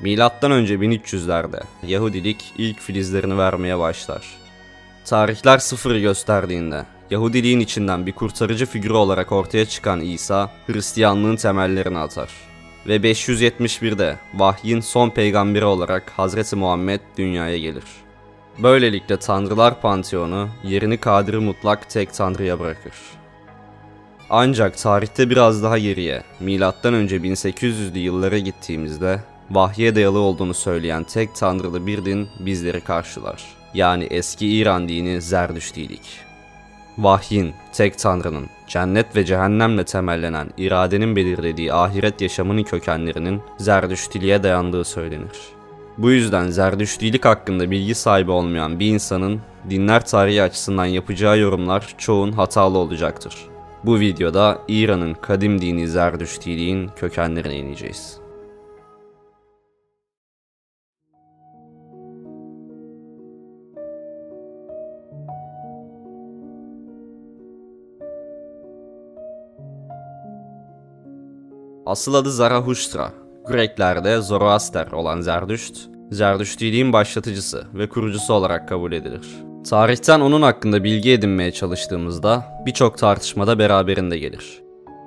Milattan önce 1300'lerde Yahudilik ilk filizlerini vermeye başlar. Tarihler sıfırı gösterdiğinde Yahudiliğin içinden bir kurtarıcı figürü olarak ortaya çıkan İsa, Hristiyanlığın temellerini atar. Ve 571'de vahyin son peygamberi olarak Hazreti Muhammed dünyaya gelir. Böylelikle Tanrılar Panteonu yerini Kadir Mutlak tek Tanrı'ya bırakır. Ancak tarihte biraz daha geriye, milattan önce 1800'lü yıllara gittiğimizde vahye dayalı olduğunu söyleyen tek tanrılı bir din bizleri karşılar. Yani eski İran dini Zerdüştilik. Vahyin, tek tanrının, cennet ve cehennemle temellenen iradenin belirlediği ahiret yaşamının kökenlerinin Zerdüştiliğe dayandığı söylenir. Bu yüzden Zerdüştilik hakkında bilgi sahibi olmayan bir insanın dinler tarihi açısından yapacağı yorumlar çoğun hatalı olacaktır. Bu videoda İran'ın kadim dini Zerdüştiliğin kökenlerine ineceğiz. Asıl adı Zarathustra. Greklerde Zoroaster olan Zerdüşt, Zerdüştiliğin başlatıcısı ve kurucusu olarak kabul edilir. Tarihten onun hakkında bilgi edinmeye çalıştığımızda birçok tartışmada beraberinde gelir.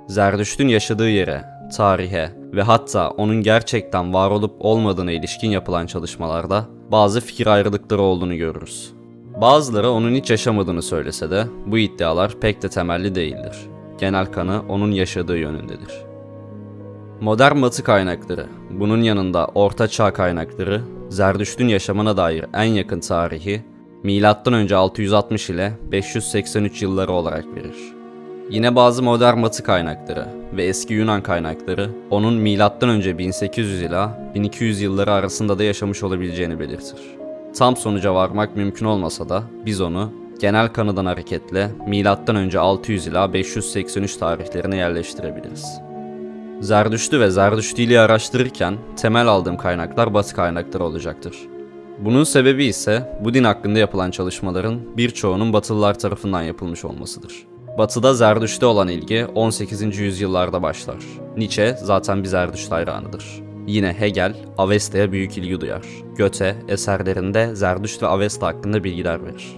Zerdüşt'ün yaşadığı yere, tarihe ve hatta onun gerçekten var olup olmadığına ilişkin yapılan çalışmalarda bazı fikir ayrılıkları olduğunu görürüz. Bazıları onun hiç yaşamadığını söylese de bu iddialar pek de temelli değildir. Genel kanı onun yaşadığı yönündedir. Modern batı kaynakları, bunun yanında orta çağ kaynakları, Zerdüşt'ün yaşamına dair en yakın tarihi M.Ö. 660 ile 583 yılları olarak verir. Yine bazı modern batı kaynakları ve eski Yunan kaynakları onun M.Ö. 1800 ila 1200 yılları arasında da yaşamış olabileceğini belirtir. Tam sonuca varmak mümkün olmasa da biz onu genel kanıdan hareketle M.Ö. 600 ila 583 tarihlerine yerleştirebiliriz. Zerdüştü ve Zerdüştiliği araştırırken temel aldığım kaynaklar Batı kaynakları olacaktır. Bunun sebebi ise bu din hakkında yapılan çalışmaların birçoğunun Batılılar tarafından yapılmış olmasıdır. Batı'da Zerdüşt'e olan ilgi 18. yüzyıllarda başlar. Nietzsche zaten bir Zerdüşt hayranıdır. Yine Hegel, Avesta'ya büyük ilgi duyar. Goethe, eserlerinde Zerdüşt ve Avesta hakkında bilgiler verir.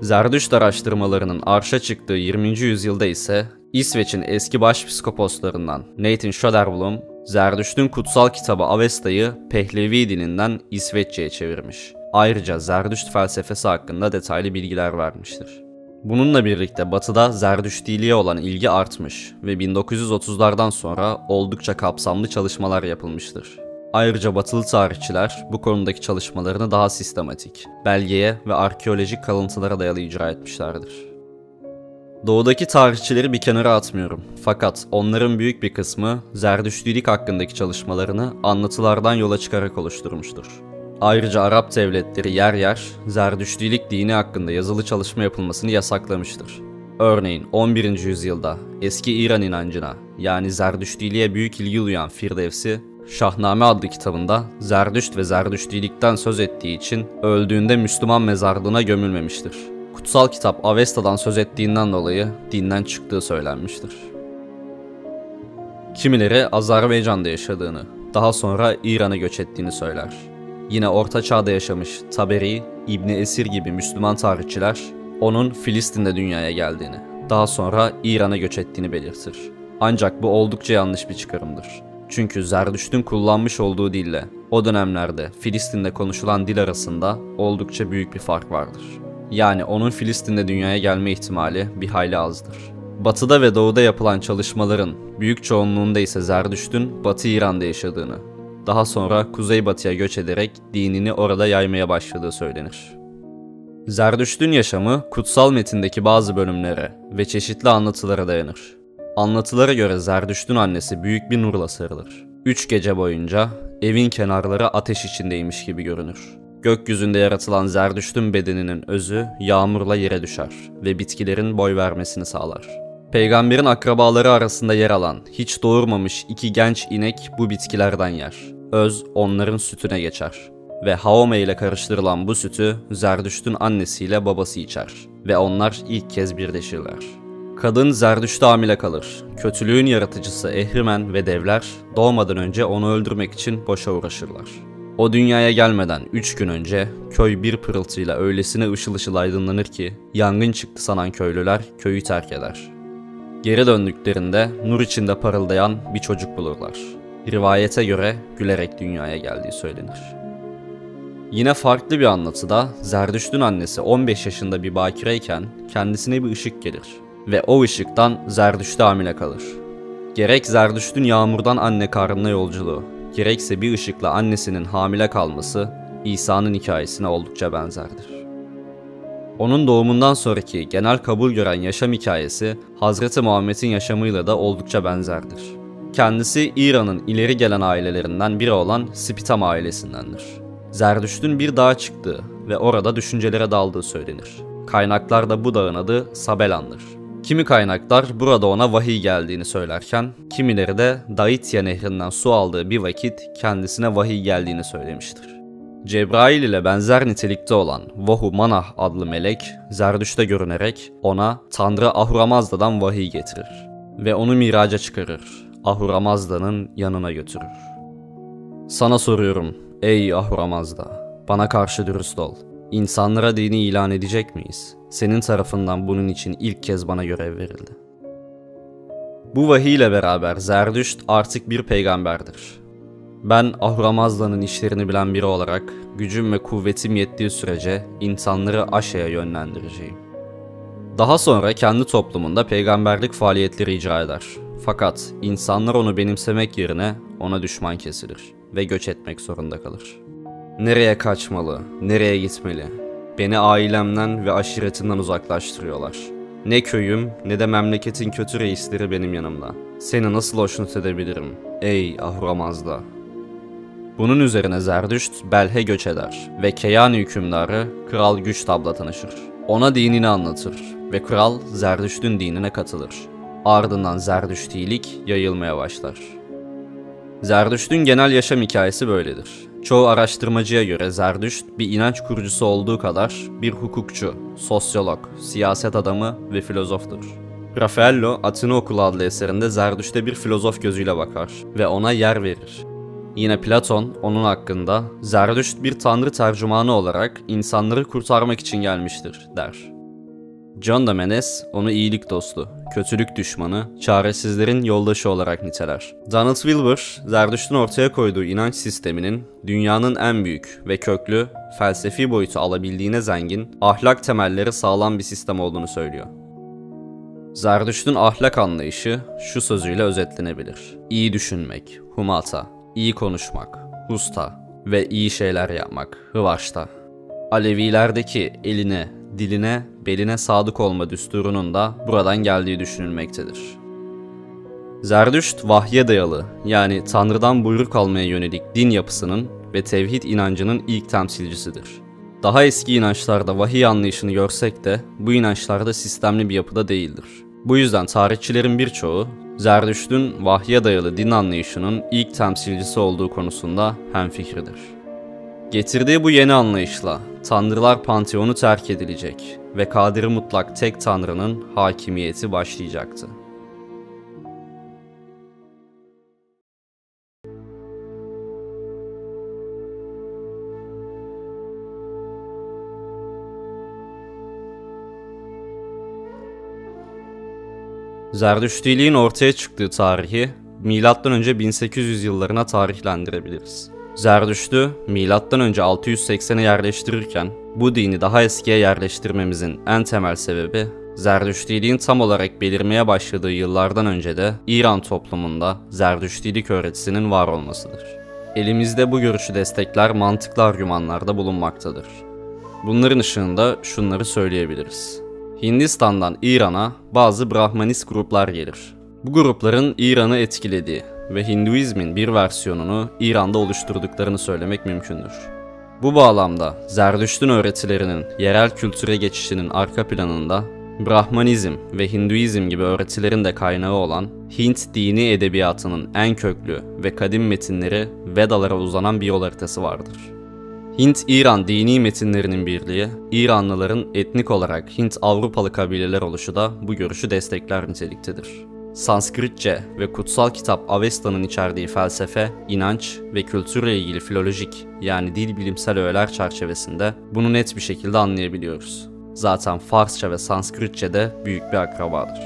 Zerdüşt araştırmalarının arşa çıktığı 20. yüzyılda ise İsveç'in eski başpiskoposlarından Nathan Söderblom, Zerdüşt'ün kutsal kitabı Avesta'yı Pehlevi dilinden İsveççe'ye çevirmiş. Ayrıca Zerdüşt felsefesi hakkında detaylı bilgiler vermiştir. Bununla birlikte batıda Zerdüştiliğe olan ilgi artmış ve 1930'lardan sonra oldukça kapsamlı çalışmalar yapılmıştır. Ayrıca batılı tarihçiler bu konudaki çalışmalarını daha sistematik, belgeye ve arkeolojik kalıntılara dayalı icra etmişlerdir. Doğudaki tarihçileri bir kenara atmıyorum. Fakat onların büyük bir kısmı Zerdüştülük hakkındaki çalışmalarını anlatılardan yola çıkarak oluşturmuştur. Ayrıca Arap devletleri yer yer Zerdüştülük dini hakkında yazılı çalışma yapılmasını yasaklamıştır. Örneğin 11. yüzyılda eski İran inancına yani Zerdüştülüğe büyük ilgi duyan Firdevsi, Şahname adlı kitabında Zerdüşt ve Zerdüştülükten söz ettiği için öldüğünde Müslüman mezarlığına gömülmemiştir kutsal kitap Avesta'dan söz ettiğinden dolayı dinden çıktığı söylenmiştir. Kimileri Azerbaycan'da yaşadığını, daha sonra İran'a göç ettiğini söyler. Yine Orta Çağ'da yaşamış Taberi, İbni Esir gibi Müslüman tarihçiler onun Filistin'de dünyaya geldiğini, daha sonra İran'a göç ettiğini belirtir. Ancak bu oldukça yanlış bir çıkarımdır. Çünkü Zerdüşt'ün kullanmış olduğu dille o dönemlerde Filistin'de konuşulan dil arasında oldukça büyük bir fark vardır. Yani onun Filistin'de dünyaya gelme ihtimali bir hayli azdır. Batıda ve doğuda yapılan çalışmaların büyük çoğunluğunda ise Zerdüşt'ün Batı İran'da yaşadığını, daha sonra kuzeybatıya göç ederek dinini orada yaymaya başladığı söylenir. Zerdüşt'ün yaşamı kutsal metindeki bazı bölümlere ve çeşitli anlatılara dayanır. Anlatılara göre Zerdüşt'ün annesi büyük bir nurla sarılır. Üç gece boyunca evin kenarları ateş içindeymiş gibi görünür. Gökyüzünde yaratılan Zerdüşt'ün bedeninin özü yağmurla yere düşer ve bitkilerin boy vermesini sağlar. Peygamberin akrabaları arasında yer alan hiç doğurmamış iki genç inek bu bitkilerden yer. Öz onların sütüne geçer. Ve Haome ile karıştırılan bu sütü Zerdüşt'ün annesiyle babası içer. Ve onlar ilk kez birleşirler. Kadın Zerdüşt'te hamile kalır. Kötülüğün yaratıcısı Ehrimen ve devler doğmadan önce onu öldürmek için boşa uğraşırlar. O dünyaya gelmeden 3 gün önce köy bir pırıltıyla öylesine ışıl ışıl aydınlanır ki yangın çıktı sanan köylüler köyü terk eder. Geri döndüklerinde nur içinde parıldayan bir çocuk bulurlar. Rivayete göre gülerek dünyaya geldiği söylenir. Yine farklı bir anlatıda Zerdüşt'ün annesi 15 yaşında bir bakireyken kendisine bir ışık gelir ve o ışıktan Zerdüşt'e hamile kalır. Gerek Zerdüşt'ün yağmurdan anne karnına yolculuğu, gerekse bir ışıkla annesinin hamile kalması İsa'nın hikayesine oldukça benzerdir. Onun doğumundan sonraki genel kabul gören yaşam hikayesi Hazreti Muhammed'in yaşamıyla da oldukça benzerdir. Kendisi İran'ın ileri gelen ailelerinden biri olan Spitam ailesindendir. Zerdüşt'ün bir dağa çıktığı ve orada düşüncelere daldığı söylenir. Kaynaklarda bu dağın adı Sabelan'dır. Kimi kaynaklar burada ona vahiy geldiğini söylerken, kimileri de Daitya nehrinden su aldığı bir vakit kendisine vahiy geldiğini söylemiştir. Cebrail ile benzer nitelikte olan Vahu Manah adlı melek, Zerdüş'te görünerek ona Tanrı Ahuramazda'dan vahiy getirir ve onu miraca çıkarır, Ahuramazda'nın yanına götürür. Sana soruyorum, ey Ahuramazda, bana karşı dürüst ol. İnsanlara dini ilan edecek miyiz? Senin tarafından bunun için ilk kez bana görev verildi. Bu vahiy ile beraber Zerdüşt artık bir peygamberdir. Ben Ahuramazda'nın işlerini bilen biri olarak gücüm ve kuvvetim yettiği sürece insanları aşağıya yönlendireceğim. Daha sonra kendi toplumunda peygamberlik faaliyetleri icra eder. Fakat insanlar onu benimsemek yerine ona düşman kesilir ve göç etmek zorunda kalır. Nereye kaçmalı, nereye gitmeli? Beni ailemden ve aşiretimden uzaklaştırıyorlar. Ne köyüm ne de memleketin kötü reisleri benim yanımda. Seni nasıl hoşnut edebilirim ey Ahramazda? Bunun üzerine Zerdüşt Belhe göç eder ve Keyani hükümdarı Kral Güçtab'la tanışır. Ona dinini anlatır ve kral Zerdüşt'ün dinine katılır. Ardından Zerdüştilik yayılmaya başlar. Zerdüşt'ün genel yaşam hikayesi böyledir. Çoğu araştırmacıya göre Zerdüşt bir inanç kurucusu olduğu kadar bir hukukçu, sosyolog, siyaset adamı ve filozoftur. Raffaello, Atina Okulu adlı eserinde Zerdüşt'e bir filozof gözüyle bakar ve ona yer verir. Yine Platon onun hakkında Zerdüşt bir tanrı tercümanı olarak insanları kurtarmak için gelmiştir der. John de Menes onu iyilik dostu, kötülük düşmanı, çaresizlerin yoldaşı olarak niteler. Donald Wilber, Zerdüşt'ün ortaya koyduğu inanç sisteminin dünyanın en büyük ve köklü, felsefi boyutu alabildiğine zengin, ahlak temelleri sağlam bir sistem olduğunu söylüyor. Zerdüşt'ün ahlak anlayışı şu sözüyle özetlenebilir. İyi düşünmek, humata, iyi konuşmak, husta ve iyi şeyler yapmak, hıvaşta. Alevilerdeki eline, diline, beline sadık olma düsturunun da buradan geldiği düşünülmektedir. Zerdüşt vahye dayalı yani Tanrı'dan buyruk almaya yönelik din yapısının ve tevhid inancının ilk temsilcisidir. Daha eski inançlarda vahiy anlayışını görsek de bu inançlarda sistemli bir yapıda değildir. Bu yüzden tarihçilerin birçoğu Zerdüşt'ün vahye dayalı din anlayışının ilk temsilcisi olduğu konusunda hemfikirdir. Getirdiği bu yeni anlayışla Tanrılar Panteonu terk edilecek ve kadiri mutlak tek Tanrı'nın hakimiyeti başlayacaktı. Zerdüştiliğin ortaya çıktığı tarihi M.Ö. 1800 yıllarına tarihlendirebiliriz. Zerdüşt'ü M.Ö. 680'e yerleştirirken bu dini daha eskiye yerleştirmemizin en temel sebebi Zerdüştiliğin tam olarak belirmeye başladığı yıllardan önce de İran toplumunda Zerdüştilik öğretisinin var olmasıdır. Elimizde bu görüşü destekler mantıklı argümanlarda bulunmaktadır. Bunların ışığında şunları söyleyebiliriz. Hindistan'dan İran'a bazı Brahmanist gruplar gelir. Bu grupların İran'ı etkilediği ve Hinduizmin bir versiyonunu İran'da oluşturduklarını söylemek mümkündür. Bu bağlamda Zerdüşt'ün öğretilerinin yerel kültüre geçişinin arka planında Brahmanizm ve Hinduizm gibi öğretilerin de kaynağı olan Hint dini edebiyatının en köklü ve kadim metinleri Vedalara uzanan bir yol haritası vardır. Hint-İran dini metinlerinin birliği, İranlıların etnik olarak Hint-Avrupalı kabileler oluşu da bu görüşü destekler niteliktedir. Sanskritçe ve kutsal kitap Avesta'nın içerdiği felsefe, inanç ve kültürle ilgili filolojik yani dil bilimsel öğeler çerçevesinde bunu net bir şekilde anlayabiliyoruz. Zaten Farsça ve Sanskritçe de büyük bir akrabadır.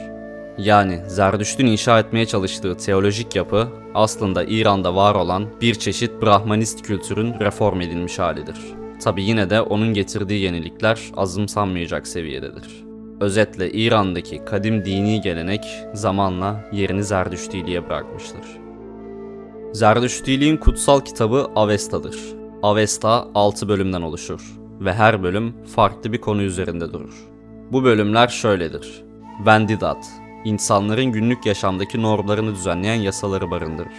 Yani Zerdüşt'ün inşa etmeye çalıştığı teolojik yapı aslında İran'da var olan bir çeşit Brahmanist kültürün reform edilmiş halidir. Tabi yine de onun getirdiği yenilikler azımsanmayacak seviyededir. Özetle İran'daki kadim dini gelenek zamanla yerini Zerdüştiliğe bırakmıştır. Zerdüştiliğin kutsal kitabı Avesta'dır. Avesta 6 bölümden oluşur ve her bölüm farklı bir konu üzerinde durur. Bu bölümler şöyledir. Vendidat, insanların günlük yaşamdaki normlarını düzenleyen yasaları barındırır.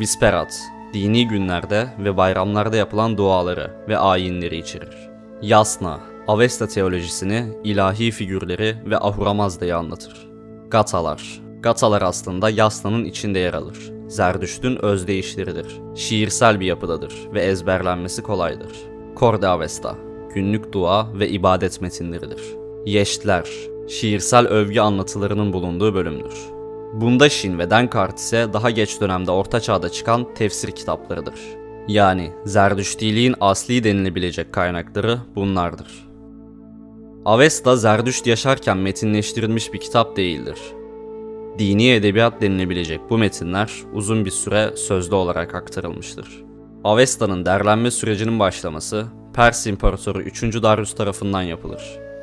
Visperat, dini günlerde ve bayramlarda yapılan duaları ve ayinleri içerir. Yasna, Avesta teolojisini, ilahi figürleri ve Ahura Mazda'yı anlatır. Gatalar, Gatalar aslında Yasna'nın içinde yer alır. Zerdüşt'ün özdeyişleridir. Şiirsel bir yapıdadır ve ezberlenmesi kolaydır. Korde Avesta, günlük dua ve ibadet metinleridir. Yeştler, şiirsel övgü anlatılarının bulunduğu bölümdür. Bunda Şin ve Denkart ise daha geç dönemde Orta Çağ'da çıkan tefsir kitaplarıdır. Yani Zerdüştiliğin asli denilebilecek kaynakları bunlardır. Avesta Zerdüşt yaşarken metinleştirilmiş bir kitap değildir. Dini edebiyat denilebilecek bu metinler uzun bir süre sözlü olarak aktarılmıştır. Avesta'nın derlenme sürecinin başlaması Pers İmparatoru 3. Darius tarafından yapılır.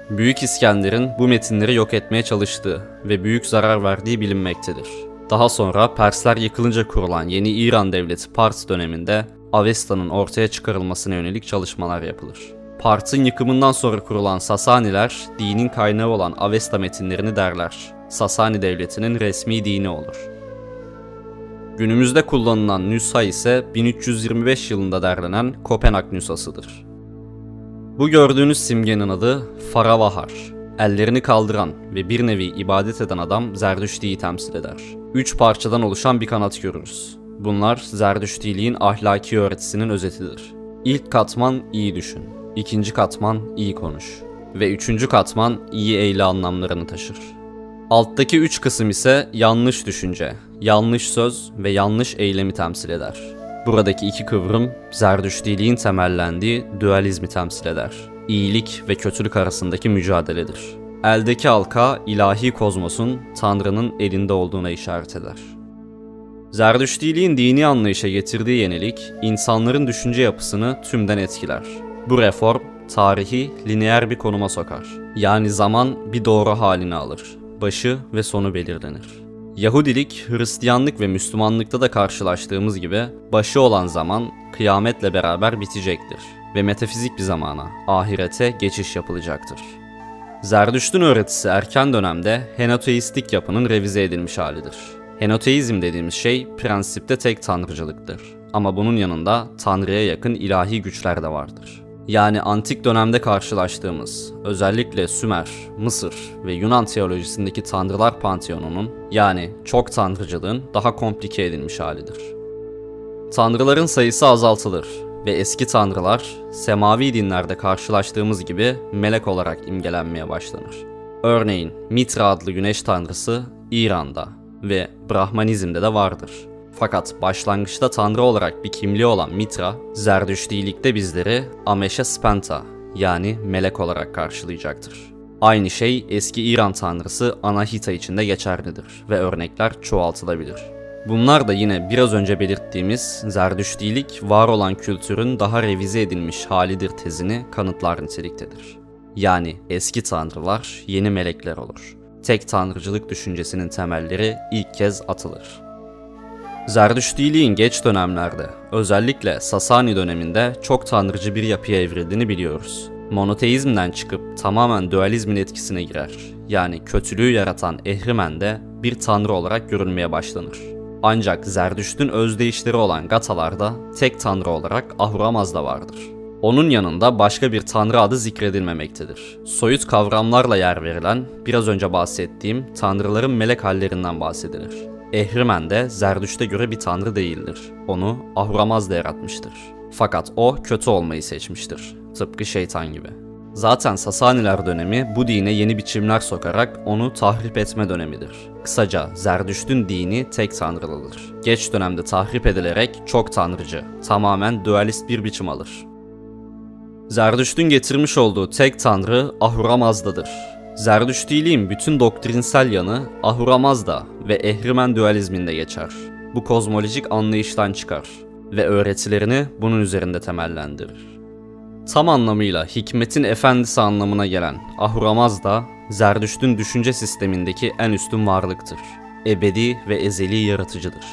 Büyük İskender'in bu metinleri yok etmeye çalıştığı ve büyük zarar verdiği bilinmektedir. Daha sonra Persler yıkılınca kurulan yeni İran devleti Pars döneminde Avesta'nın ortaya çıkarılmasına yönelik çalışmalar yapılır. Part'ın yıkımından sonra kurulan Sasaniler dinin kaynağı olan Avesta metinlerini derler. Sasani devletinin resmi dini olur. Günümüzde kullanılan nüsha ise 1325 yılında derlenen Kopenhag nüshasıdır. Bu gördüğünüz simgenin adı Faravahar. Ellerini kaldıran ve bir nevi ibadet eden adam Zerdüşti'yi temsil eder. Üç parçadan oluşan bir kanat görürüz. Bunlar Zerdüştiliğin ahlaki öğretisinin özetidir. İlk katman iyi düşün, ikinci katman iyi konuş ve üçüncü katman iyi eyle anlamlarını taşır. Alttaki üç kısım ise yanlış düşünce, yanlış söz ve yanlış eylemi temsil eder. Buradaki iki kıvrım Zerdüştiliğin temellendiği dualizmi temsil eder. İyilik ve kötülük arasındaki mücadeledir. Eldeki halka ilahi kozmosun Tanrı'nın elinde olduğuna işaret eder. Zerdüştiliğin dini anlayışa getirdiği yenilik, insanların düşünce yapısını tümden etkiler. Bu reform, tarihi lineer bir konuma sokar. Yani zaman bir doğru halini alır. Başı ve sonu belirlenir. Yahudilik, Hristiyanlık ve Müslümanlıkta da karşılaştığımız gibi başı olan zaman kıyametle beraber bitecektir ve metafizik bir zamana, ahirete geçiş yapılacaktır. Zerdüşt'ün öğretisi erken dönemde henoteistik yapının revize edilmiş halidir. Henoteizm dediğimiz şey prensipte tek tanrıcılıktır. Ama bunun yanında tanrıya yakın ilahi güçler de vardır. Yani antik dönemde karşılaştığımız, özellikle Sümer, Mısır ve Yunan teolojisindeki tanrılar panteonunun yani çok tanrıcılığın daha komplike edilmiş halidir. Tanrıların sayısı azaltılır ve eski tanrılar semavi dinlerde karşılaştığımız gibi melek olarak imgelenmeye başlanır. Örneğin Mitra adlı güneş tanrısı İran'da ve Brahmanizm'de de vardır. Fakat başlangıçta tanrı olarak bir kimliği olan Mitra, Zerdüştilikte bizleri Amesha Spenta yani melek olarak karşılayacaktır. Aynı şey eski İran tanrısı Anahita için de geçerlidir ve örnekler çoğaltılabilir. Bunlar da yine biraz önce belirttiğimiz Zerdüştilik var olan kültürün daha revize edilmiş halidir tezini kanıtlar niteliktedir. Yani eski tanrılar yeni melekler olur. Tek tanrıcılık düşüncesinin temelleri ilk kez atılır. Zerdüştiliğin geç dönemlerde, özellikle Sasani döneminde çok tanrıcı bir yapıya evrildiğini biliyoruz. Monoteizmden çıkıp tamamen dualizmin etkisine girer. Yani kötülüğü yaratan Ehrimen de bir tanrı olarak görülmeye başlanır. Ancak Zerdüşt'ün özdeyişleri olan Gatalarda tek tanrı olarak Ahura Mazda vardır. Onun yanında başka bir tanrı adı zikredilmemektedir. Soyut kavramlarla yer verilen, biraz önce bahsettiğim tanrıların melek hallerinden bahsedilir. Ehrimen de Zerdüşt'e göre bir tanrı değildir. Onu Ahura Mazda yaratmıştır. Fakat o kötü olmayı seçmiştir. Tıpkı şeytan gibi. Zaten Sasaniler dönemi bu dine yeni biçimler sokarak onu tahrip etme dönemidir. Kısaca Zerdüşt'ün dini tek tanrılıdır. Geç dönemde tahrip edilerek çok tanrıcı, tamamen dualist bir biçim alır. Zerdüşt'ün getirmiş olduğu tek tanrı Ahura Mazda'dır. Zerdüştiliğin bütün doktrinsel yanı Ahura Mazda ve Ehrimen dualizminde geçer. Bu kozmolojik anlayıştan çıkar ve öğretilerini bunun üzerinde temellendirir. Tam anlamıyla hikmetin efendisi anlamına gelen Ahura Mazda, Zerdüşt'ün düşünce sistemindeki en üstün varlıktır. Ebedi ve ezeli yaratıcıdır.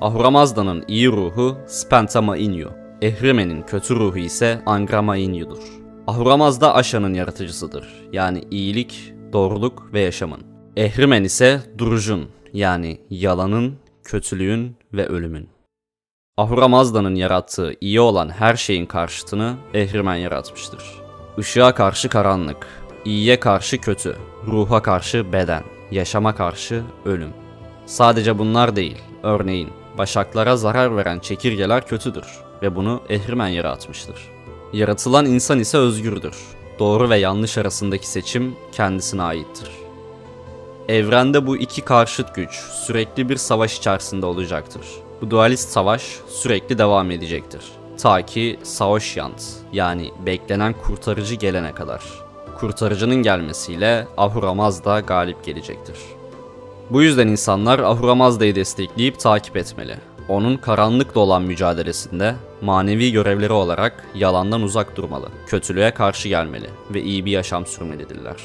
Ahura Mazda'nın iyi ruhu Spentama Inyu, Ehrimen'in kötü ruhu ise Angrama Inyu'dur. Ahura Mazda Aşa'nın yaratıcısıdır. Yani iyilik, doğruluk ve yaşamın. Ehrimen ise Durujun yani yalanın, kötülüğün ve ölümün. Ahura yarattığı iyi olan her şeyin karşıtını Ehrimen yaratmıştır. Işığa karşı karanlık, iyiye karşı kötü, ruha karşı beden, yaşama karşı ölüm. Sadece bunlar değil, örneğin başaklara zarar veren çekirgeler kötüdür ve bunu Ehrimen yaratmıştır. Yaratılan insan ise özgürdür. Doğru ve yanlış arasındaki seçim kendisine aittir. Evrende bu iki karşıt güç sürekli bir savaş içerisinde olacaktır. Bu dualist savaş sürekli devam edecektir. Ta ki Saoşyant yani beklenen kurtarıcı gelene kadar. Kurtarıcının gelmesiyle Ahura Mazda galip gelecektir. Bu yüzden insanlar Ahura Mazda'yı destekleyip takip etmeli. Onun karanlıkla olan mücadelesinde manevi görevleri olarak yalandan uzak durmalı, kötülüğe karşı gelmeli ve iyi bir yaşam sürmelidirler.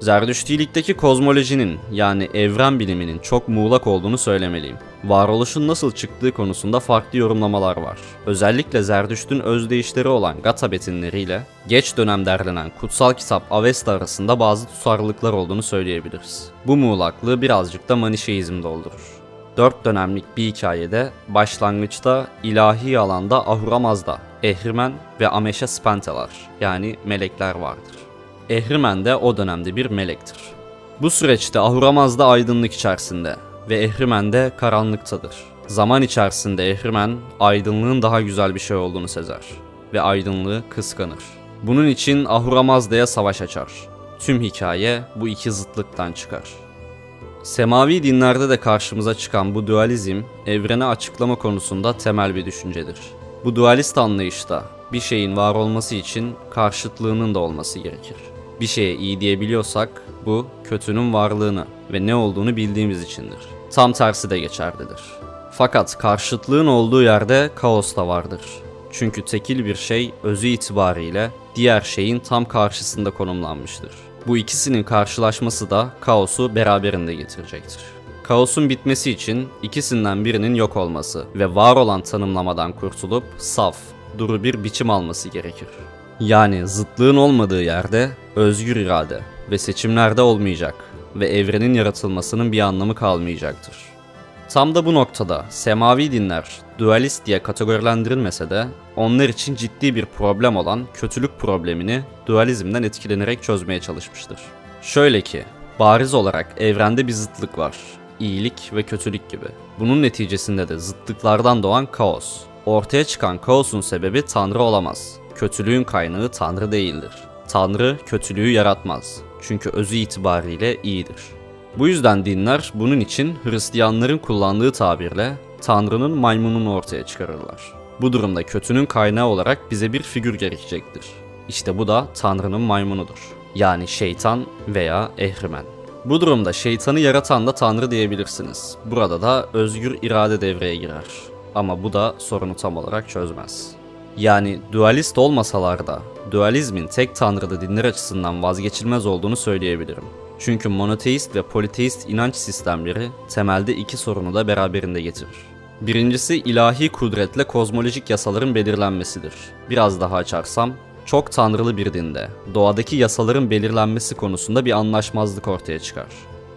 Zerdüştilikteki kozmolojinin yani evren biliminin çok muğlak olduğunu söylemeliyim. Varoluşun nasıl çıktığı konusunda farklı yorumlamalar var. Özellikle Zerdüşt'ün özdeyişleri olan Gata betinleriyle geç dönem derlenen kutsal kitap Avesta arasında bazı tutarlılıklar olduğunu söyleyebiliriz. Bu muğlaklığı birazcık da Manişeizm doldurur. Dört dönemlik bir hikayede başlangıçta ilahi alanda Ahura Mazda, Ehrimen ve Ameşe Spentelar yani melekler vardır. Ehrimen de o dönemde bir melektir. Bu süreçte Ahura Mazda aydınlık içerisinde ve Ehrimen de karanlıktadır. Zaman içerisinde Ehrimen aydınlığın daha güzel bir şey olduğunu sezer ve aydınlığı kıskanır. Bunun için Ahura Mazda'ya savaş açar. Tüm hikaye bu iki zıtlıktan çıkar. Semavi dinlerde de karşımıza çıkan bu dualizm, evreni açıklama konusunda temel bir düşüncedir. Bu dualist anlayışta bir şeyin var olması için karşıtlığının da olması gerekir. Bir şeye iyi diyebiliyorsak bu kötünün varlığını ve ne olduğunu bildiğimiz içindir. Tam tersi de geçerlidir. Fakat karşıtlığın olduğu yerde kaos da vardır. Çünkü tekil bir şey özü itibariyle diğer şeyin tam karşısında konumlanmıştır. Bu ikisinin karşılaşması da kaosu beraberinde getirecektir. Kaosun bitmesi için ikisinden birinin yok olması ve var olan tanımlamadan kurtulup saf, duru bir biçim alması gerekir. Yani zıtlığın olmadığı yerde özgür irade ve seçimlerde olmayacak ve evrenin yaratılmasının bir anlamı kalmayacaktır. Tam da bu noktada semavi dinler dualist diye kategorilendirilmese de onlar için ciddi bir problem olan kötülük problemini dualizmden etkilenerek çözmeye çalışmıştır. Şöyle ki, bariz olarak evrende bir zıtlık var. İyilik ve kötülük gibi. Bunun neticesinde de zıtlıklardan doğan kaos. Ortaya çıkan kaosun sebebi Tanrı olamaz. Kötülüğün kaynağı Tanrı değildir. Tanrı kötülüğü yaratmaz. Çünkü özü itibariyle iyidir. Bu yüzden dinler bunun için Hristiyanların kullandığı tabirle Tanrı'nın maymununu ortaya çıkarırlar. Bu durumda kötünün kaynağı olarak bize bir figür gerekecektir. İşte bu da Tanrı'nın maymunudur. Yani şeytan veya ehrimen. Bu durumda şeytanı yaratan da Tanrı diyebilirsiniz. Burada da özgür irade devreye girer. Ama bu da sorunu tam olarak çözmez. Yani dualist olmasalar da dualizmin tek tanrıda dinler açısından vazgeçilmez olduğunu söyleyebilirim. Çünkü monoteist ve politeist inanç sistemleri temelde iki sorunu da beraberinde getirir. Birincisi ilahi kudretle kozmolojik yasaların belirlenmesidir. Biraz daha açarsam, çok tanrılı bir dinde doğadaki yasaların belirlenmesi konusunda bir anlaşmazlık ortaya çıkar.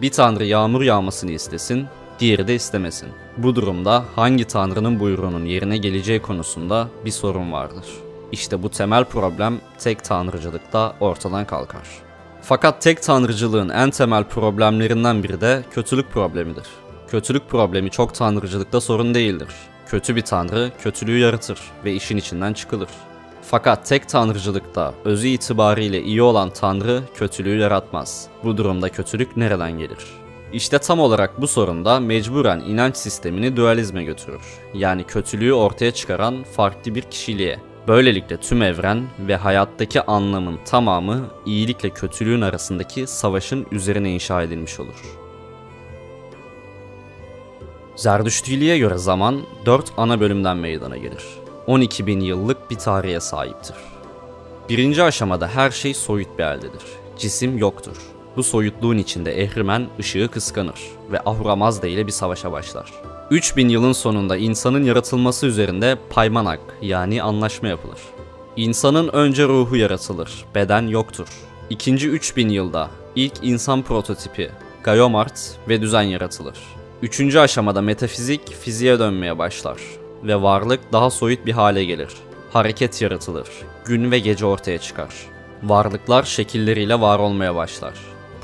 Bir tanrı yağmur yağmasını istesin, diğeri de istemesin. Bu durumda hangi tanrının buyruğunun yerine geleceği konusunda bir sorun vardır. İşte bu temel problem tek tanrıcılıkta ortadan kalkar. Fakat tek tanrıcılığın en temel problemlerinden biri de kötülük problemidir. Kötülük problemi çok tanrıcılıkta sorun değildir. Kötü bir tanrı kötülüğü yaratır ve işin içinden çıkılır. Fakat tek tanrıcılıkta özü itibariyle iyi olan tanrı kötülüğü yaratmaz. Bu durumda kötülük nereden gelir? İşte tam olarak bu sorunda mecburen inanç sistemini dualizme götürür. Yani kötülüğü ortaya çıkaran farklı bir kişiliğe. Böylelikle tüm evren ve hayattaki anlamın tamamı iyilikle kötülüğün arasındaki savaşın üzerine inşa edilmiş olur. Zerdüştiliğe göre zaman 4 ana bölümden meydana gelir. 12 bin yıllık bir tarihe sahiptir. Birinci aşamada her şey soyut bir haldedir. Cisim yoktur. Bu soyutluğun içinde Ehrimen ışığı kıskanır ve Ahura Mazda ile bir savaşa başlar. 3000 yılın sonunda insanın yaratılması üzerinde paymanak yani anlaşma yapılır. İnsanın önce ruhu yaratılır, beden yoktur. İkinci 3000 yılda ilk insan prototipi Gaiomart ve düzen yaratılır. Üçüncü aşamada metafizik fiziğe dönmeye başlar ve varlık daha soyut bir hale gelir. Hareket yaratılır, gün ve gece ortaya çıkar. Varlıklar şekilleriyle var olmaya başlar.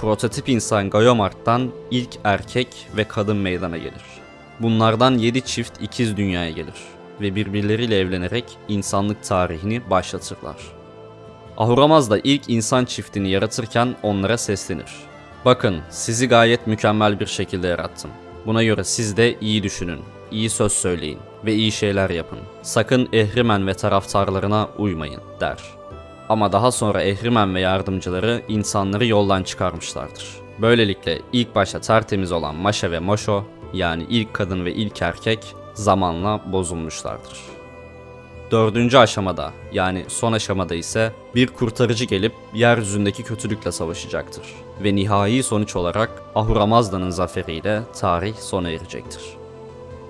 Prototip insan Gaiomart'tan ilk erkek ve kadın meydana gelir. Bunlardan 7 çift ikiz dünyaya gelir ve birbirleriyle evlenerek insanlık tarihini başlatırlar. Ahuramaz da ilk insan çiftini yaratırken onlara seslenir. Bakın sizi gayet mükemmel bir şekilde yarattım. Buna göre siz de iyi düşünün, iyi söz söyleyin ve iyi şeyler yapın. Sakın Ehrimen ve taraftarlarına uymayın der. Ama daha sonra Ehrimen ve yardımcıları insanları yoldan çıkarmışlardır. Böylelikle ilk başta tertemiz olan Maşa ve Moşo yani ilk kadın ve ilk erkek zamanla bozulmuşlardır. Dördüncü aşamada yani son aşamada ise bir kurtarıcı gelip yeryüzündeki kötülükle savaşacaktır. Ve nihai sonuç olarak Ahura Mazda'nın zaferiyle tarih sona erecektir.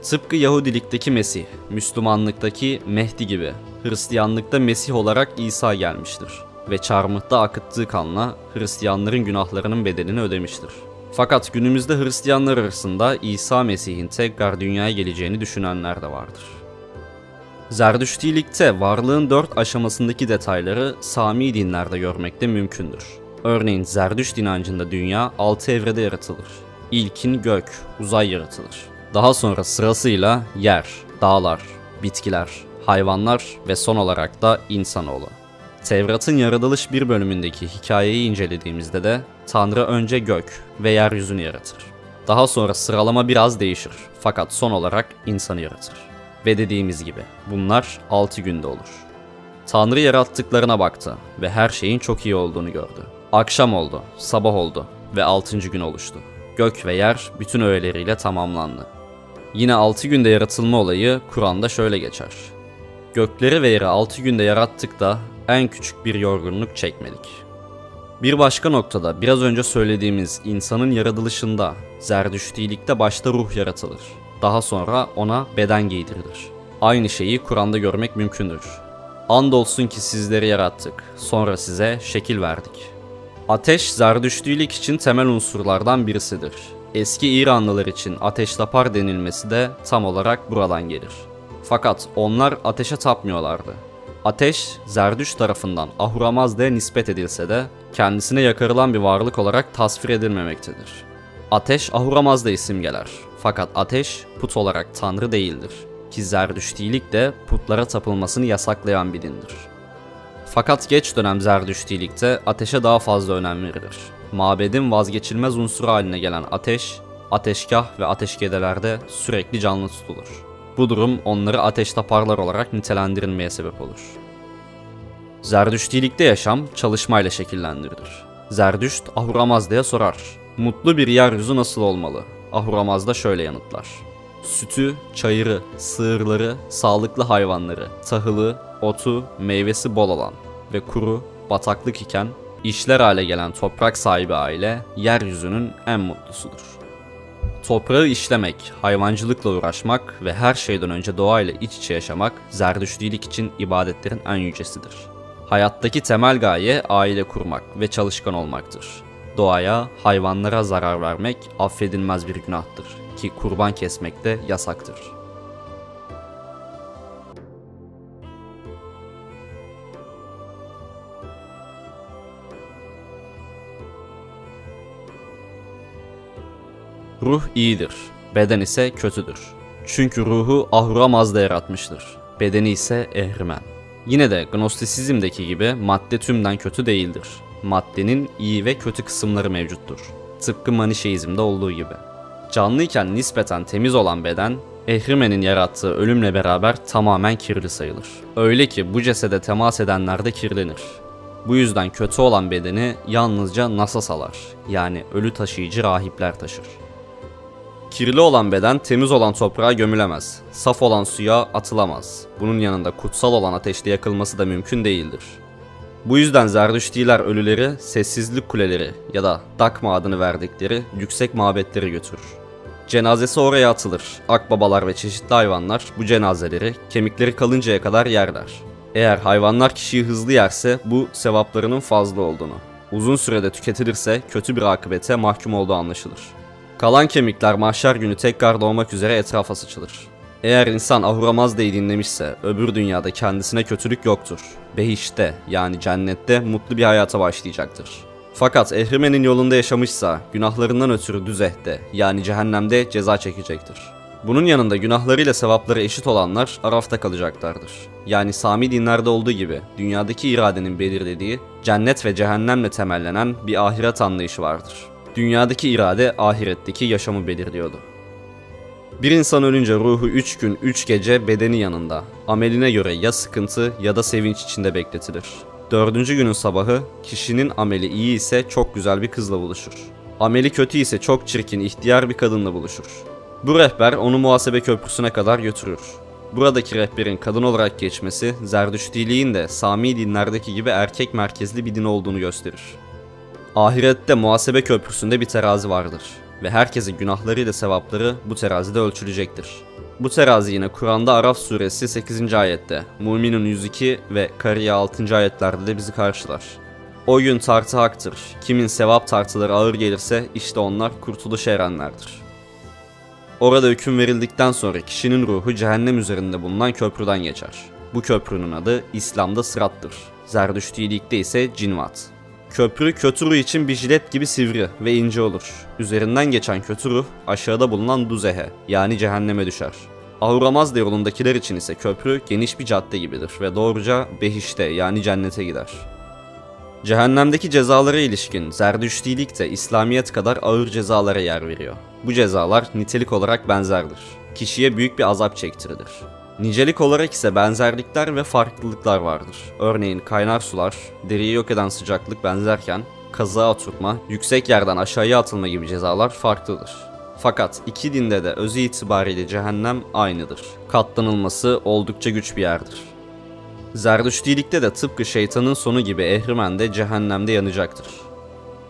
Tıpkı Yahudilikteki Mesih, Müslümanlıktaki Mehdi gibi Hristiyanlıkta Mesih olarak İsa gelmiştir ve çarmıhta akıttığı kanla Hristiyanların günahlarının bedelini ödemiştir. Fakat günümüzde Hristiyanlar arasında İsa Mesih'in tekrar dünyaya geleceğini düşünenler de vardır. Zerdüştilikte varlığın dört aşamasındaki detayları Sami dinlerde görmek de mümkündür. Örneğin Zerdüşt inancında dünya altı evrede yaratılır. İlkin gök, uzay yaratılır. Daha sonra sırasıyla yer, dağlar, bitkiler, hayvanlar ve son olarak da insanoğlu. Tevrat'ın yaratılış bir bölümündeki hikayeyi incelediğimizde de Tanrı önce gök ve yeryüzünü yaratır. Daha sonra sıralama biraz değişir fakat son olarak insanı yaratır. Ve dediğimiz gibi bunlar 6 günde olur. Tanrı yarattıklarına baktı ve her şeyin çok iyi olduğunu gördü. Akşam oldu, sabah oldu ve 6. gün oluştu. Gök ve yer bütün öğeleriyle tamamlandı. Yine 6 günde yaratılma olayı Kur'an'da şöyle geçer. Gökleri ve yeri 6 günde yarattık da en küçük bir yorgunluk çekmedik. Bir başka noktada biraz önce söylediğimiz insanın yaratılışında zerdüştilikte başta ruh yaratılır. Daha sonra ona beden giydirilir. Aynı şeyi Kur'an'da görmek mümkündür. Andolsun ki sizleri yarattık, sonra size şekil verdik. Ateş zerdüştülük için temel unsurlardan birisidir. Eski İranlılar için ateş tapar denilmesi de tam olarak buradan gelir. Fakat onlar ateşe tapmıyorlardı. Ateş, Zerdüş tarafından Ahura Mazda'ya nispet edilse de kendisine yakarılan bir varlık olarak tasvir edilmemektedir. Ateş Ahura Mazda simgeler. Fakat ateş put olarak tanrı değildir. Ki Zerdüştilik de putlara tapılmasını yasaklayan bir dindir. Fakat geç dönem Zerdüştilikte ateşe daha fazla önem verilir. Mabedin vazgeçilmez unsuru haline gelen ateş, ateşkah ve ateşkedelerde sürekli canlı tutulur. Bu durum onları ateş taparlar olarak nitelendirilmeye sebep olur. Zerdüştilikte yaşam çalışmayla şekillendirilir. Zerdüşt Ahura Mazda'ya sorar. Mutlu bir yeryüzü nasıl olmalı? Ahura Mazda şöyle yanıtlar. Sütü, çayırı, sığırları, sağlıklı hayvanları, tahılı, otu, meyvesi bol olan ve kuru, bataklık iken işler hale gelen toprak sahibi aile yeryüzünün en mutlusudur. Toprağı işlemek, hayvancılıkla uğraşmak ve her şeyden önce doğayla iç içe yaşamak zerdüştülük için ibadetlerin en yücesidir. Hayattaki temel gaye aile kurmak ve çalışkan olmaktır. Doğaya, hayvanlara zarar vermek affedilmez bir günahtır ki kurban kesmek de yasaktır. Ruh iyidir, beden ise kötüdür. Çünkü ruhu Ahura Mazda yaratmıştır. Bedeni ise Ehrimen. Yine de Gnostisizm'deki gibi madde tümden kötü değildir. Maddenin iyi ve kötü kısımları mevcuttur. Tıpkı Manişeizm'de olduğu gibi. Canlıyken nispeten temiz olan beden, Ehrimen'in yarattığı ölümle beraber tamamen kirli sayılır. Öyle ki bu cesede temas edenler de kirlenir. Bu yüzden kötü olan bedeni yalnızca nasasalar yani ölü taşıyıcı rahipler taşır. Kirli olan beden temiz olan toprağa gömülemez. Saf olan suya atılamaz. Bunun yanında kutsal olan ateşte yakılması da mümkün değildir. Bu yüzden Zerdüştiler ölüleri sessizlik kuleleri ya da Dakma adını verdikleri yüksek mabetleri götürür. Cenazesi oraya atılır. Akbabalar ve çeşitli hayvanlar bu cenazeleri kemikleri kalıncaya kadar yerler. Eğer hayvanlar kişiyi hızlı yerse bu sevaplarının fazla olduğunu, uzun sürede tüketilirse kötü bir akıbete mahkum olduğu anlaşılır. Kalan kemikler mahşer günü tekrar doğmak üzere etrafa sıçılır. Eğer insan Ahura Mazda'yı dinlemişse öbür dünyada kendisine kötülük yoktur. Behişte yani cennette mutlu bir hayata başlayacaktır. Fakat Ehrimen'in yolunda yaşamışsa günahlarından ötürü düzehte yani cehennemde ceza çekecektir. Bunun yanında günahlarıyla sevapları eşit olanlar Araf'ta kalacaklardır. Yani Sami dinlerde olduğu gibi dünyadaki iradenin belirlediği cennet ve cehennemle temellenen bir ahiret anlayışı vardır. Dünyadaki irade ahiretteki yaşamı belirliyordu. Bir insan ölünce ruhu 3 gün 3 gece bedeni yanında. Ameline göre ya sıkıntı ya da sevinç içinde bekletilir. Dördüncü günün sabahı kişinin ameli iyi ise çok güzel bir kızla buluşur. Ameli kötü ise çok çirkin ihtiyar bir kadınla buluşur. Bu rehber onu muhasebe köprüsüne kadar götürür. Buradaki rehberin kadın olarak geçmesi Zerdüştiliğin de Sami dinlerdeki gibi erkek merkezli bir din olduğunu gösterir. Ahirette muhasebe köprüsünde bir terazi vardır ve herkesin günahları ile sevapları bu terazide ölçülecektir. Bu terazi yine Kur'an'da Araf suresi 8. ayette, Muminun 102 ve Kariye 6. ayetlerde de bizi karşılar. O gün tartı haktır. Kimin sevap tartıları ağır gelirse işte onlar kurtuluş erenlerdir. Orada hüküm verildikten sonra kişinin ruhu cehennem üzerinde bulunan köprüden geçer. Bu köprünün adı İslam'da sırattır. Zerdüştilikte ise cinvat. Köprü kötü ruh için bir jilet gibi sivri ve ince olur. Üzerinden geçen kötü ruh aşağıda bulunan Duzehe yani cehenneme düşer. Ahuramazda yolundakiler için ise köprü geniş bir cadde gibidir ve doğruca Behiş'te yani cennete gider. Cehennemdeki cezalara ilişkin Zerdüştilik de İslamiyet kadar ağır cezalara yer veriyor. Bu cezalar nitelik olarak benzerdir. Kişiye büyük bir azap çektirilir. Nicelik olarak ise benzerlikler ve farklılıklar vardır. Örneğin kaynar sular, deriyi yok eden sıcaklık benzerken kazığa oturtma, yüksek yerden aşağıya atılma gibi cezalar farklıdır. Fakat iki dinde de özü itibariyle cehennem aynıdır. Katlanılması oldukça güç bir yerdir. Zerdüştilikte de tıpkı şeytanın sonu gibi Ehrimen de cehennemde yanacaktır.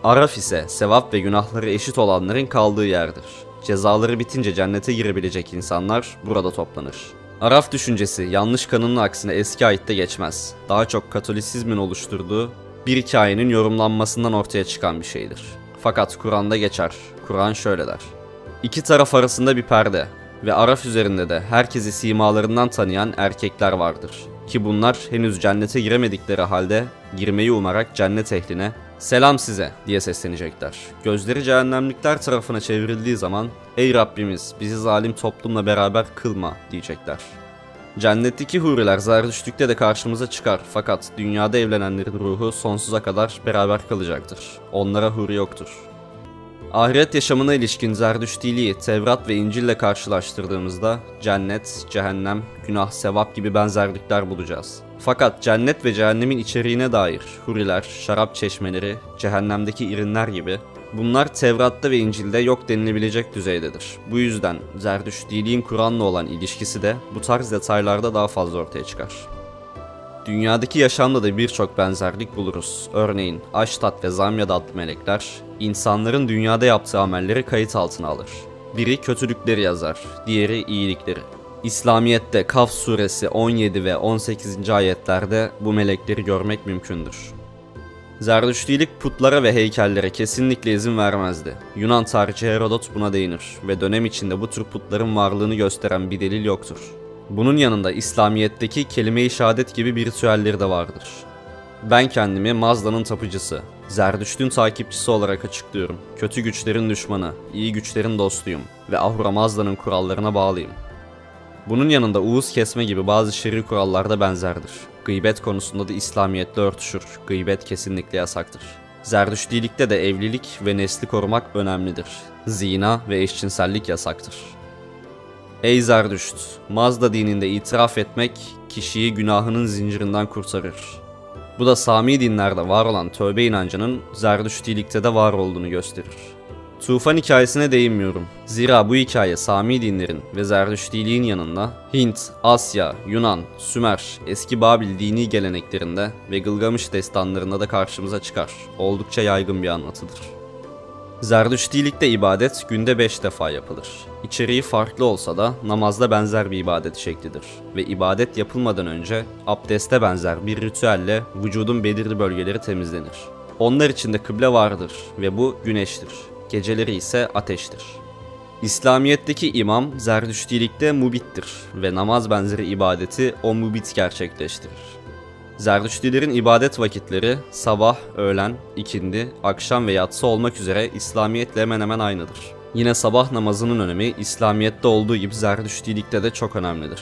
Araf ise sevap ve günahları eşit olanların kaldığı yerdir. Cezaları bitince cennete girebilecek insanlar burada toplanır. Araf düşüncesi yanlış kanının aksine eski ayette geçmez. Daha çok Katolisizmin oluşturduğu bir hikayenin yorumlanmasından ortaya çıkan bir şeydir. Fakat Kur'an'da geçer. Kur'an şöyle der. İki taraf arasında bir perde ve Araf üzerinde de herkesi simalarından tanıyan erkekler vardır. Ki bunlar henüz cennete giremedikleri halde girmeyi umarak cennet ehline selam size diye seslenecekler. Gözleri cehennemlikler tarafına çevrildiği zaman ey Rabbimiz bizi zalim toplumla beraber kılma diyecekler. Cennetteki huriler zerdüşlükte de karşımıza çıkar fakat dünyada evlenenlerin ruhu sonsuza kadar beraber kalacaktır. Onlara huri yoktur. Ahiret yaşamına ilişkin Zerdüştiliği Tevrat ve İncil ile karşılaştırdığımızda cennet, cehennem, günah, sevap gibi benzerlikler bulacağız. Fakat cennet ve cehennemin içeriğine dair huriler, şarap çeşmeleri, cehennemdeki irinler gibi bunlar Tevrat'ta ve İncil'de yok denilebilecek düzeydedir. Bu yüzden Zerdüştiliğin Kur'an'la olan ilişkisi de bu tarz detaylarda daha fazla ortaya çıkar. Dünyadaki yaşamda da birçok benzerlik buluruz. Örneğin Aştat ve Zamyad adlı melekler insanların dünyada yaptığı amelleri kayıt altına alır. Biri kötülükleri yazar, diğeri iyilikleri. İslamiyet'te Kaf suresi 17 ve 18. ayetlerde bu melekleri görmek mümkündür. Zerdüştilik putlara ve heykellere kesinlikle izin vermezdi. Yunan tarihçi Herodot buna değinir ve dönem içinde bu tür putların varlığını gösteren bir delil yoktur. Bunun yanında İslamiyet'teki kelime-i şehadet gibi bir ritüelleri de vardır. Ben kendimi Mazda'nın tapıcısı, Zerdüşt'ün takipçisi olarak açıklıyorum. Kötü güçlerin düşmanı, iyi güçlerin dostuyum ve Ahura Mazda'nın kurallarına bağlıyım. Bunun yanında uğuz kesme gibi bazı şer'i kurallar da benzerdir. Gıybet konusunda da İslamiyetle örtüşür. Gıybet kesinlikle yasaktır. Zerdüştilikte de evlilik ve nesli korumak önemlidir. Zina ve eşcinsellik yasaktır. Ey Zerdüşt! Mazda dininde itiraf etmek kişiyi günahının zincirinden kurtarır. Bu da Sami dinlerde var olan tövbe inancının Zerdüştilikte de var olduğunu gösterir. Tufan hikayesine değinmiyorum. Zira bu hikaye Sami dinlerin ve Zerdüştiliğin yanında Hint, Asya, Yunan, Sümer, eski Babil dini geleneklerinde ve Gılgamış destanlarında da karşımıza çıkar. Oldukça yaygın bir anlatıdır. Zerdüştilikte ibadet günde 5 defa yapılır. İçeriği farklı olsa da namazda benzer bir ibadet şeklidir ve ibadet yapılmadan önce abdeste benzer bir ritüelle vücudun belirli bölgeleri temizlenir. Onlar içinde kıble vardır ve bu güneştir. Geceleri ise ateştir. İslamiyet'teki imam Zerdüştilikte mubittir ve namaz benzeri ibadeti o mubit gerçekleştirir. Zerdüştilerin ibadet vakitleri sabah, öğlen, ikindi, akşam ve yatsı olmak üzere İslamiyetle hemen hemen aynıdır. Yine sabah namazının önemi İslamiyet'te olduğu gibi Zerdüştilikte de çok önemlidir.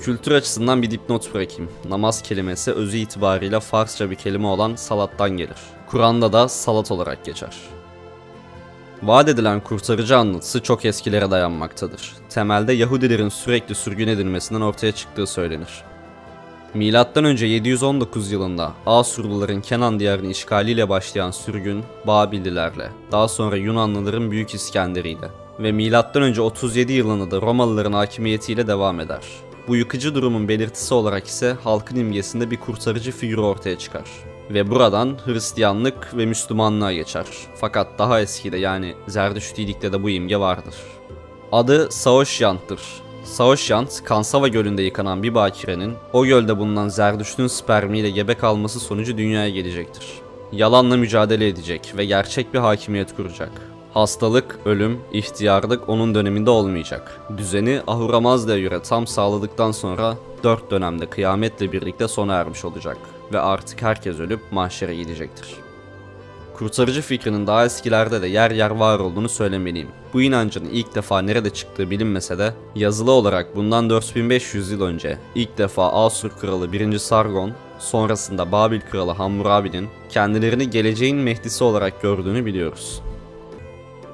Kültür açısından bir dipnot bırakayım. Namaz kelimesi özü itibariyle Farsça bir kelime olan salattan gelir. Kur'an'da da salat olarak geçer. Vaat edilen kurtarıcı anlatısı çok eskilere dayanmaktadır. Temelde Yahudilerin sürekli sürgün edilmesinden ortaya çıktığı söylenir. Milattan önce 719 yılında Asurluların Kenan diyarını işgaliyle başlayan sürgün Babillilerle, daha sonra Yunanlıların Büyük İskenderiyle ve milattan önce 37 yılında da Romalıların hakimiyetiyle devam eder. Bu yıkıcı durumun belirtisi olarak ise halkın imgesinde bir kurtarıcı figürü ortaya çıkar. Ve buradan Hristiyanlık ve Müslümanlığa geçer. Fakat daha eskide yani Zerdüştilikte de bu imge vardır. Adı Saoşyant'tır. Saoşyant, Kansava Gölü'nde yıkanan bir bakirenin o gölde bulunan Zerdüşt'ün spermiyle gebe kalması sonucu dünyaya gelecektir. Yalanla mücadele edecek ve gerçek bir hakimiyet kuracak. Hastalık, ölüm, ihtiyarlık onun döneminde olmayacak. Düzeni Ahura Mazda'ya göre tam sağladıktan sonra dört dönemde kıyametle birlikte sona ermiş olacak ve artık herkes ölüp mahşere gidecektir. Kurtarıcı fikrinin daha eskilerde de yer yer var olduğunu söylemeliyim. Bu inancın ilk defa nerede çıktığı bilinmese de yazılı olarak bundan 4500 yıl önce ilk defa Asur kralı 1. Sargon, sonrasında Babil kralı Hammurabi'nin kendilerini geleceğin Mehdisi olarak gördüğünü biliyoruz.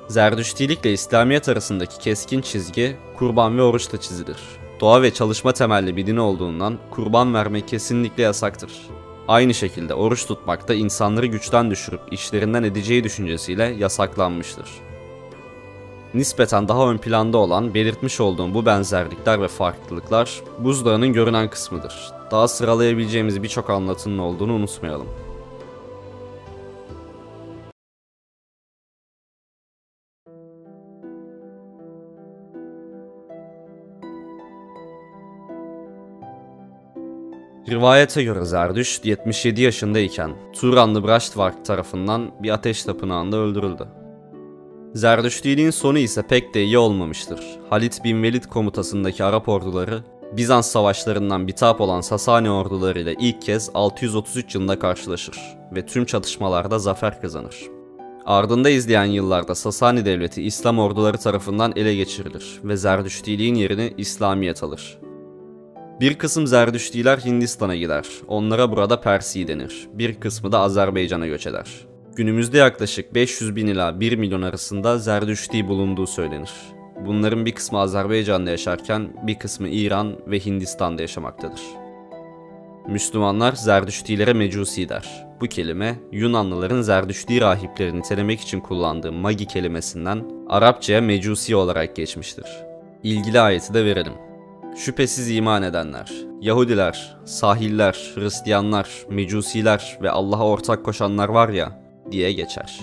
Zerdüştilik ile İslamiyet arasındaki keskin çizgi kurban ve oruçla çizilir. Doğa ve çalışma temelli bir din olduğundan kurban vermek kesinlikle yasaktır. Aynı şekilde oruç tutmak da insanları güçten düşürüp işlerinden edeceği düşüncesiyle yasaklanmıştır. Nispeten daha ön planda olan belirtmiş olduğum bu benzerlikler ve farklılıklar buzdağının görünen kısmıdır. Daha sıralayabileceğimiz birçok anlatının olduğunu unutmayalım. Rivayete göre Zerdüşt 77 yaşındayken Turanlı Braştvark tarafından bir ateş tapınağında öldürüldü. Zerdüştiliğin sonu ise pek de iyi olmamıştır. Halit bin Velid komutasındaki Arap orduları Bizans savaşlarından bitap olan Sasani ordularıyla ilk kez 633 yılında karşılaşır ve tüm çatışmalarda zafer kazanır. Ardında izleyen yıllarda Sasani devleti İslam orduları tarafından ele geçirilir ve Zerdüştiliğin yerini İslamiyet alır. Bir kısım Zerdüştiler Hindistan'a gider. Onlara burada Persi denir. Bir kısmı da Azerbaycan'a göç eder. Günümüzde yaklaşık 500 bin ila 1 milyon arasında Zerdüşti bulunduğu söylenir. Bunların bir kısmı Azerbaycan'da yaşarken bir kısmı İran ve Hindistan'da yaşamaktadır. Müslümanlar Zerdüştilere Mecusi der. Bu kelime Yunanlıların Zerdüşti rahiplerini nitelemek için kullandığı magi kelimesinden Arapçaya Mecusi olarak geçmiştir. İlgili ayeti de verelim. Şüphesiz iman edenler, Yahudiler, sahiller, Hristiyanlar, Mecusiler ve Allah'a ortak koşanlar var ya diye geçer.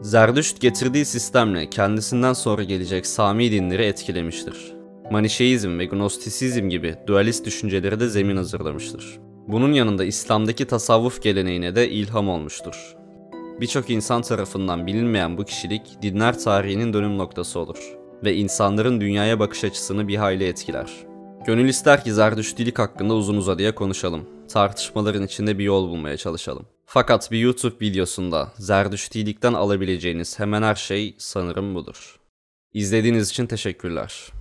Zerdüşt getirdiği sistemle kendisinden sonra gelecek Sami dinleri etkilemiştir. Manişeizm ve Gnostisizm gibi dualist düşünceleri de zemin hazırlamıştır. Bunun yanında İslam'daki tasavvuf geleneğine de ilham olmuştur. Birçok insan tarafından bilinmeyen bu kişilik dinler tarihinin dönüm noktası olur ve insanların dünyaya bakış açısını bir hayli etkiler. Gönül ister ki Zerdüştilik hakkında uzun uzadıya konuşalım. Tartışmaların içinde bir yol bulmaya çalışalım. Fakat bir YouTube videosunda Zerdüştilikten alabileceğiniz hemen her şey sanırım budur. İzlediğiniz için teşekkürler.